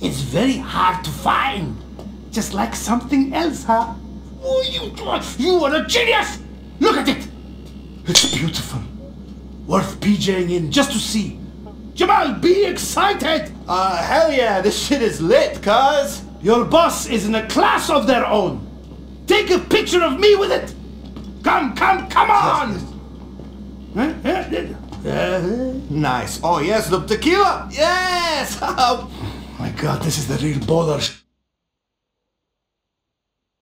It's very hard to find. Just like something else, huh? Oh, you, you are a genius! Look at it! It's beautiful. Worth PJing in just to see. Jamal, be excited! Uh, hell yeah, this shit is lit, cuz! Your boss is in a class of their own. Take a picture of me with it. Come, come, come on! Nice. Oh, yes, the tequila! Yes! My god, this is the real baller. sh-